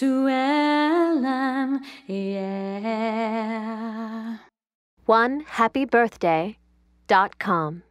Llewellyn, yeah. One happy birthday dot com.